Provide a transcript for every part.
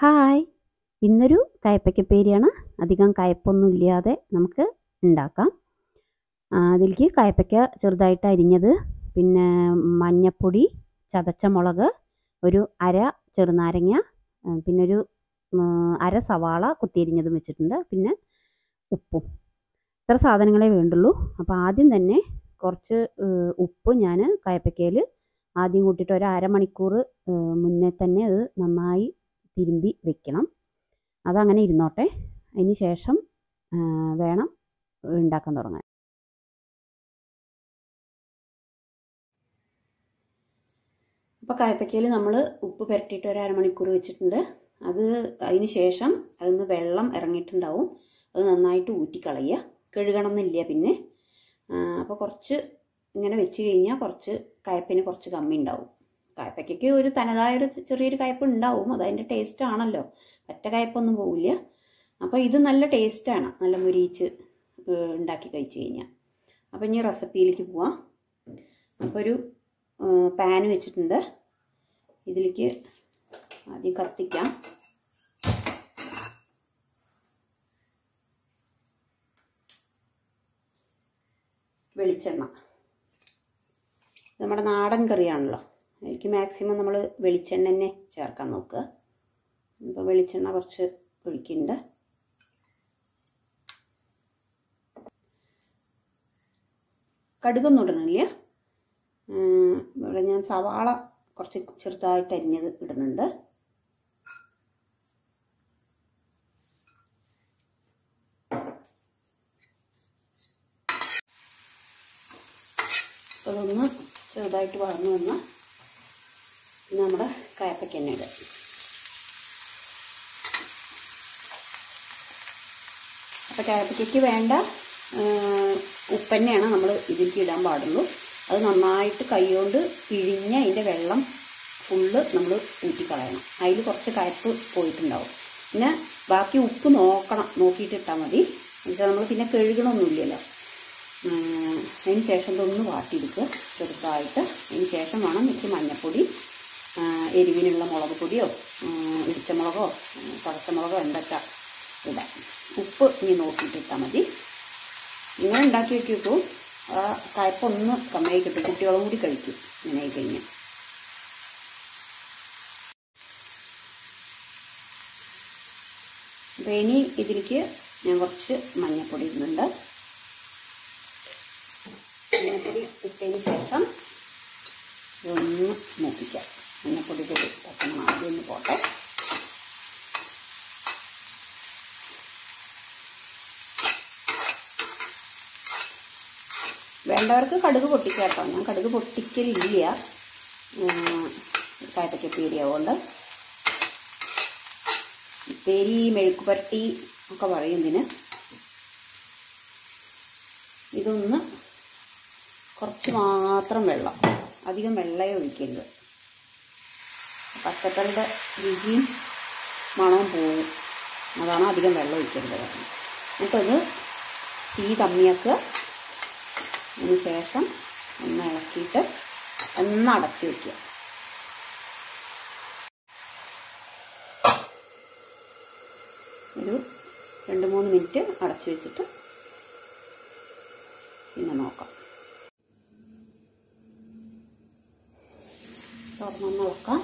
Hi. ഇന്നൊരു കയ്പ്പയ്ക്കപ്പേരിയാണ് അധികം കയപ്പൊന്നും ഇല്ലാതെ നമുക്ക് ഉണ്ടാക്കാം. അതിലേക്ക് കയപ്പയ്ക്ക ചെറുതായിട്ട് അരിഞ്ഞത് പിന്നെ മഞ്ഞപ്പൊടി ചതച്ച മുളക് ഒരു അര ചെറുനാരങ്ങ പിന്നെ ഒരു അര സവാള കുത്തിയരിഞ്ഞതും വെച്ചിട്ടുണ്ട്. പിന്നെ ഉപ്പും. ഇത്ര സാധനങ്ങളെ വേണ്ടുള്ളൂ. അപ്പോൾ ആദ്യം തന്നെ കുറച്ച് ഉപ്പ് ഞാൻ കയപ്പയ്ക്കയിൽ ആദ്യം കൂട്ടിയിട്ട് ഒരു അരമണിക്കൂർ മുന്നേ തന്നെ അത് നന്നായി തിരുമ്പി വെക്കണം. അതങ്ങനെ ഇരുന്നോട്ടെ. അതിന് ശേഷം വേണം ഉണ്ടാക്കാൻ തുടങ്ങാൻ. അപ്പോൾ കായപ്പയ്ക്കയിൽ നമ്മൾ ഉപ്പ് പുരട്ടിയിട്ട് ഒരു അരമണിക്കൂർ വെച്ചിട്ടുണ്ട്. അത് അതിന് ശേഷം അതിൽ വെള്ളം ഇറങ്ങിയിട്ടുണ്ടാവും. അത് നന്നായിട്ട് ഊറ്റിക്കളയുക. കഴുകണമെന്നില്ല പിന്നെ. അപ്പോൾ കുറച്ച് ഇങ്ങനെ വെച്ച് കഴിഞ്ഞാൽ കുറച്ച് കയപ്പിന് കുറച്ച് കമ്മി ഉണ്ടാവും കായപ്പയ്ക്കയ്ക്ക് ഒരു തനതായ ഒരു ചെറിയൊരു കയ്പ്പ് ഉണ്ടാവും അതതിന്റെ ടേസ്റ്റ് ആണല്ലോ. ഒറ്റ കയ്പ്പൊന്നും പോവില്ല. അപ്പോൾ ഇത് നല്ല ടേസ്റ്റാണ് നല്ല മുരിയിച്ച് ഉണ്ടാക്കി കഴിച്ചു കഴിഞ്ഞാൽ അപ്പോൾ ഇനി റെസിപ്പിയിലേക്ക് പോവാം. അപ്പോൾ ഒരു പാൻ വെച്ചിട്ടുണ്ട്. ഇതിലേക്ക് ആദ്യം കത്തിക്കാം. വെളിച്ചെണ്ണ. നമ്മുടെ നാടൻ കറിയാണല്ലോ. അതിലേക്ക് മാക്സിമം നമ്മൾ വെളിച്ചെണ്ണ തന്നെ ചേർക്കാൻ നോക്കുക. ഇപ്പോൾ വെളിച്ചെണ്ണ കുറച്ച് ഒഴിക്കുന്നുണ്ട്. കടുകൊന്നും ഇടണില്ല. ഇവിടെ ഞാൻ സവാള കുറച്ച് ചെറുതായിട്ട് അരിഞ്ഞത് ഇടുന്നുണ്ട്. അതൊന്ന് ചെറുതായിട്ട് വളർന്നു വന്നാൽ നമ്മുടെ കയപ്പയ്ക്ക് തന്നെ ഇടുക അപ്പോൾ കയപ്പയ്ക്ക് വേണ്ട ഉപ്പ് തന്നെയാണ് നമ്മൾ ഇതിലേക്ക് ഇടാൻ പാടുള്ളൂ. അത് നന്നായിട്ട് കൈകൊണ്ട് പിഴിഞ്ഞ് അതിന്റെ വെള്ളം ഫുള്ള് നമ്മൾ ഊറ്റിക്കളയണം. അതിൽ കുറച്ച് കയപ്പ് പോയിട്ടുണ്ടാവും. പിന്നെ ബാക്കി ഉപ്പ് നോക്കണം നോക്കിയിട്ട് ഇട്ടാൽ മതി. എന്നുവെച്ചാൽ നമ്മൾ പിന്നെ കഴുകണമൊന്നുമില്ലല്ലോ. അതിന് ശേഷം ഇതൊന്ന് വാട്ടിയെടുക്കുക. ചെറുതായിട്ട്. അതിന് ശേഷം വേണം എനിക്ക് മഞ്ഞൾപ്പൊടി എരിവിനുള്ള മുളക് പൊടിയോ ഇടിച്ചമുളകോ പഴച്ചമുളകോ എന്തൊക്കെ ഇടാം. ഉപ്പ് ഇനി നോക്കിയിട്ട് ഇട്ടാൽ മതി. ഇങ്ങനെ ഉണ്ടാക്കി വെക്കിട്ടു ആ കയ്പൊന്ന് കമ്മിയായി കിട്ടും. കുട്ടികളും കൂടി കഴിക്കും ഇങ്ങനെ കഴിഞ്ഞാൽ. അപ്പോൾ ഇനി ഇതിലേക്ക് ഞാൻ കുറച്ച് മഞ്ഞൾപ്പൊടി ഇടുന്നുണ്ട്. മഞ്ഞൾപ്പൊടി ഇട്ടതിന് ശേഷം ഇതൊന്ന് മൂപ്പിക്കാം. മഞ്ഞൾപ്പൊടിയുടെ ഒരു പച്ചമണം ആദ്യം ഒന്ന് പോട്ടെ. വേണ്ടവർക്ക് കടുക് പൊട്ടിക്കാം കേട്ടോ ഞാൻ കടുക് പൊട്ടിക്കലില്ല. കായപ്പയ്ക്കപ്പേരി അതുകൊണ്ട് പേരി മെഴുക്ക് പുരട്ടി ഒക്കെ പറയും ഇതിന്. ഇതൊന്ന് കുറച്ച് മാത്രം വെള്ളം. അധികം വെള്ളമേ ഒഴിക്കരുത്. പച്ചക്കറിയുടെ രുചിയും മണവും പോവും. അതാണ് അധികം വെള്ളം ഒഴിക്കരുത് എന്നിട്ടത് തീ കമ്മിയാക്കുക. അതിന് ശേഷം ഒന്ന് ഇളക്കിയിട്ട് ഒന്ന് അടച്ചു വയ്ക്കുക ഒരു രണ്ട് മൂന്ന് മിനിറ്റ് അടച്ചു വെച്ചിട്ട് പിന്നെ നോക്കാം. തുറന്നൊന്ന് നോക്കാം.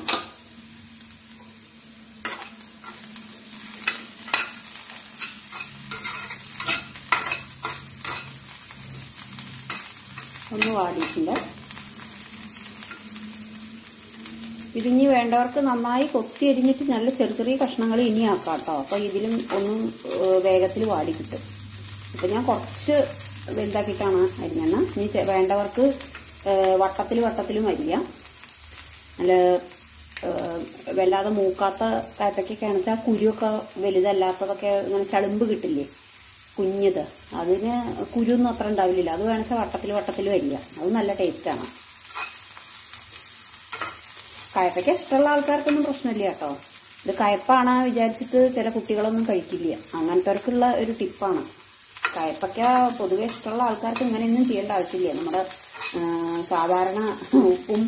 ഒന്ന് വാടിയിട്ടുണ്ട്. ഇതിനി വേണ്ടവർക്ക് നന്നായി കൊത്തി എരിഞ്ഞിട്ട് നല്ല ചെറിയ ചെറിയ കഷ്ണങ്ങൾ ഇനി ആക്കാം കേട്ടോ. അപ്പോൾ ഇതിലും ഒന്നും വേഗത്തിൽ വാടി കിട്ടും. അപ്പോൾ ഞാൻ കുറച്ച് വലുതാക്കിയിട്ടാണ് അരിഞ്ഞെണ്ണ. ഇനി വേണ്ടവർക്ക് വട്ടത്തിൽ വട്ടത്തിലും അരിയാം. നല്ല വല്ലാതെ മൂക്കാത്ത കായപ്പയ്ക്കൊക്കെയാണെന്ന് വെച്ചാൽ കുരുവൊക്കെ വലുതല്ലാത്തതൊക്കെ ഇങ്ങനെ ചളുമ്പ് കിട്ടില്ലേ? കുഞ്ഞത്. അതിന് കുരുന്നും അത്ര ഉണ്ടാവില്ല അത് വേണമെന്ന് വട്ടത്തിൽ വട്ടത്തിൽ വരിക. അത് നല്ല ടേസ്റ്റാണ് കയപ്പയ്ക്ക് ഇഷ്ടമുള്ള ആൾക്കാർക്കൊന്നും പ്രശ്നമില്ല കേട്ടോ. ഇത് കയപ്പാണ് വിചാരിച്ചിട്ട് ചില കുട്ടികളൊന്നും കഴിക്കില്ല. അങ്ങനത്തെവർക്കുള്ള ഒരു ടിപ്പാണ് കയപ്പയ്ക്ക പൊതുവെ ഇഷ്ടമുള്ള ആൾക്കാർക്ക് ഇങ്ങനെയൊന്നും ചെയ്യേണ്ട ആവശ്യമില്ല. നമ്മുടെ സാധാരണ ഉപ്പും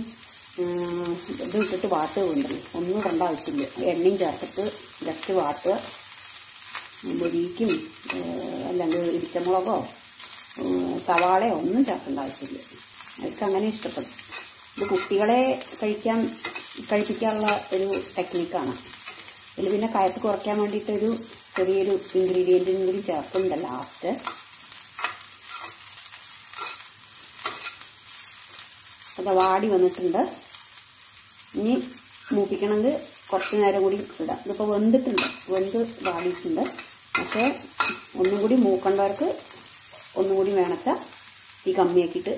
ഇത് ഇട്ടിട്ട് വാട്ടുക ഉണ്ടല്ലോ. ഒന്നും ഇടേണ്ട ആവശ്യമില്ല. എണ്ണയും ചേർത്തിട്ട് ജസ്റ്റ് വാട്ടുക. മുരിക്കും അല്ലെങ്കിൽ ഇടിച്ചമുളകോ ഏഹ് സവാളയോ ഒന്നും ചേർക്കേണ്ട ആവശ്യമില്ല. അവർക്ക് അങ്ങനെ ഇഷ്ടപ്പെടും. ഇത് കുട്ടികളെ കഴിക്കാൻ കഴിപ്പിക്കാനുള്ള ഒരു ടെക്നിക്കാണ്. ഇതിൽ പിന്നെ കയപ്പ് കുറയ്ക്കാൻ വേണ്ടിയിട്ടൊരു ചെറിയൊരു ഇൻഗ്രീഡിയന്റും കൂടി ചേർക്കുന്നുണ്ട് ലാസ്റ്റ് അത് വാടി വന്നിട്ടുണ്ട്. ഇനി മൂപ്പിക്കണമെങ്കിൽ കുറച്ച് നേരം കൂടി ഇടാം. ഇതിപ്പോൾ വെന്തിട്ടുണ്ട്. വെന്ത് വാടിയിട്ടുണ്ട്. പക്ഷേ ഒന്നും കൂടി മൂക്കണ്ടവർക്ക് ഒന്നും കൂടി വേണത്ത ഈ കമ്മിയാക്കിയിട്ട്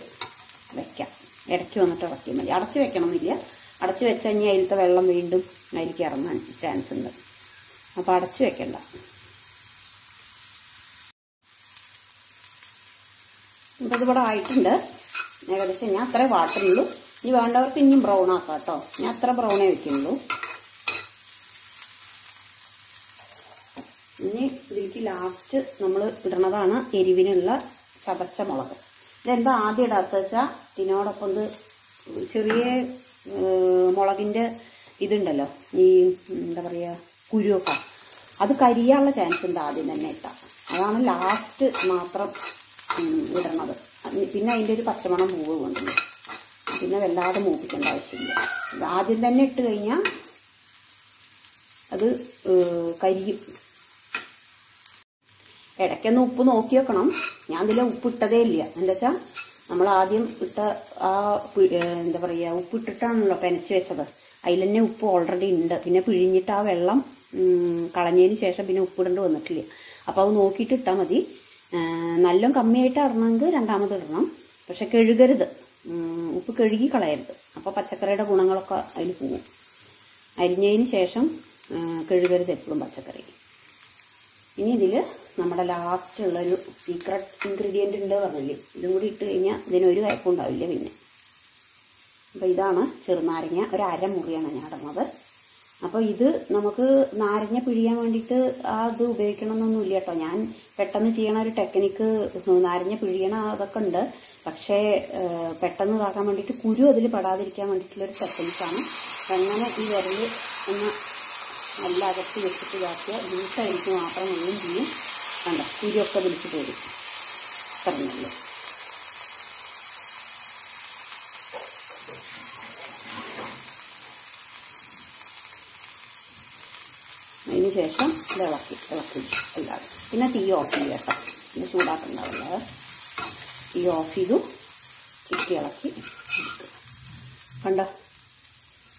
വെക്കാം. ഇടയ്ക്ക് വന്നിട്ട് ഇറക്കിയാൽ മതി. അടച്ച് വെക്കണമെന്നില്ല. അടച്ച് വെച്ച് കഴിഞ്ഞാൽ അതിലത്തെ വെള്ളം വീണ്ടും അതിലേക്ക് ഇറങ്ങാൻ ചാൻസ് ഉണ്ട്. അപ്പോൾ അടച്ച് വെക്കണ്ട. ഇപ്പോൾ ഇതിവിടെ ആയിട്ടുണ്ട്. ഏകദേശം ഞാൻ അത്രേ വാട്ടുന്നുള്ളൂ ഇനി വേണ്ടവർക്ക് ഇനിയും ബ്രൗൺ ആക്കാം കേട്ടോ. ഞാൻ അത്ര ബ്രൗണേ വെക്കുന്നുള്ളൂ. ഇനി ഇതിലേക്ക് ലാസ്റ്റ് നമ്മൾ ഇടണതാണ് എരിവിനുള്ള ചതച്ച മുളക്. ഇതെന്താ ആദ്യം ഇടാത്ത വെച്ചാൽ ഇതിനോടൊപ്പം ഇത് ചെറിയ മുളകിന്റെ ഇതുണ്ടല്ലോ ഈ എന്താ പറയുക കുരുവൊക്കെ. അത് കരിയാനുള്ള ചാൻസ് ഉണ്ട് ആദ്യം തന്നെ ഇട്ടാൽ അതാണ് ലാസ്റ്റ് മാത്രം ഇടണത്. പിന്നെ അതിന്റെ ഒരു പച്ചമണം പൂവ് കൊണ്ടുണ്ട് പിന്നെ വല്ലാതെ മൂപ്പിക്കേണ്ട ആവശ്യമില്ല. ആദ്യം തന്നെ ഇട്ട് കഴിഞ്ഞാൽ അത് കരിയും. ഇടയ്ക്കൊന്ന് ഉപ്പ് നോക്കി വെക്കണം. ഞാൻ ഇതിൽ ഉപ്പ് ഇട്ടതേ ഇല്ല. എന്താ വെച്ചാൽ നമ്മൾ ആദ്യം ഇട്ട ആ എന്താ പറയുക ഉപ്പ് ഇട്ടിട്ടാണല്ലോ പെനച്ച് വെച്ചത്. അതിൽ തന്നെ ഉപ്പ് ഓൾറെഡി ഉണ്ട്. പിന്നെ പിഴിഞ്ഞിട്ട് ആ വെള്ളം കളഞ്ഞതിന് ശേഷം പിന്നെ ഉപ്പിടേണ്ടി വന്നിട്ടില്ല. അപ്പോൾ അത് നോക്കിയിട്ട് ഇട്ടാൽ മതി. നല്ല കമ്മിയായിട്ട് ഇടണമെങ്കിൽ രണ്ടാമത് ഇടണം. പക്ഷെ കഴുകരുത്. ഉപ്പ് കഴുകി കളയരുത്. അപ്പോൾ പച്ചക്കറിയുടെ ഗുണങ്ങളൊക്കെ അതിന് പോകും. അരിഞ്ഞതിന് ശേഷം കഴുകരുത് എപ്പോഴും പച്ചക്കറി. ഇനി ഇതിൽ നമ്മുടെ ലാസ്റ്റ് ഉള്ളൊരു സീക്രട്ട് ഇൻഗ്രീഡിയന്റ് ഉണ്ട് പറഞ്ഞില്ലേ? ഇതും കൂടി ഇട്ട് കഴിഞ്ഞാൽ ഇതിനൊരു കയ്പും ഉണ്ടാവില്ല പിന്നെ. അപ്പോൾ ഇതാണ് ചെറുനാരങ്ങ ഒരു അരമുറിയാണ് ഞാൻ ഇടുന്നത്. അപ്പോൾ ഇത് നമുക്ക് നാരങ്ങ പിഴിയാൻ വേണ്ടിയിട്ട് ആ ഇത് ഉപയോഗിക്കണമെന്നൊന്നുമില്ല കേട്ടോ. ഞാൻ പെട്ടെന്ന് ചെയ്യണ ഒരു ടെക്നിക്ക് നാരങ്ങ പിഴിയണ അതൊക്കെ ഉണ്ട്. പക്ഷേ പെട്ടെന്ന് ഇതാക്കാൻ വേണ്ടിയിട്ട് കുരു അതിൽ പെടാതിരിക്കാൻ വേണ്ടിയിട്ടുള്ളൊരു ടെക്നിക്കാണ് അങ്ങനെ ഈ വിരൽ ഒന്ന് നല്ല അകത്ത് വെച്ചിട്ട് ഇതാക്കിയ ജ്യൂസായിരിക്കും മാത്രം ഒന്നും ചെയ്യും. വേണ്ട കുരുവൊക്കെ വിളിച്ച് പോരും. പറഞ്ഞല്ലോ അതിന് ശേഷം ഇളക്കി ഇളക്കി എല്ലാവരും. പിന്നെ തീ ഓഫ് ചെയ്യുക കേട്ടോ. പിന്നെ ചൂടാക്കുന്നുണ്ടാവില്ല തീ ഓഫ് ചെയ്തു ചിക്കി ഇളക്കി. കണ്ടോ?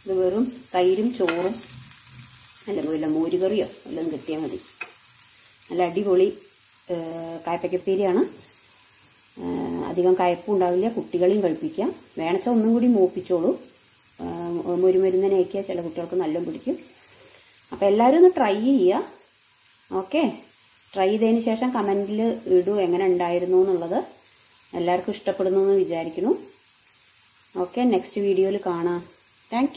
ഇത് വെറും തൈരും ചോറും അല്ലെങ്കിൽ വല്ല മോരുകറിയോ എല്ലാം കിട്ടിയാൽ മതി. നല്ല അടിപൊളി കായപ്പയ്ക്കപ്പേരിയാണ് അധികം കയപ്പും ഉണ്ടാവില്ല കുട്ടികളെയും കഴിപ്പിക്കാം. വേണച്ച ഒന്നും കൂടി മൂപ്പിച്ചോളൂ. മുരുമരുന്നനേക്കിയാൽ ചില കുട്ടികൾക്ക് നല്ല പിടിക്കും. അപ്പോൾ എല്ലാവരും ഒന്ന് ട്രൈ ചെയ്യുക ഓക്കെ? ട്രൈ ചെയ്തതിന് ശേഷം കമന്റിൽ ഇടൂ എങ്ങനെ ഉണ്ടായിരുന്നു എന്നുള്ളത്. എല്ലാവർക്കും ഇഷ്ടപ്പെടുന്നു എന്ന് വിചാരിക്കുന്നു. ഓക്കെ നെക്സ്റ്റ് വീഡിയോയിൽ കാണാം. താങ്ക്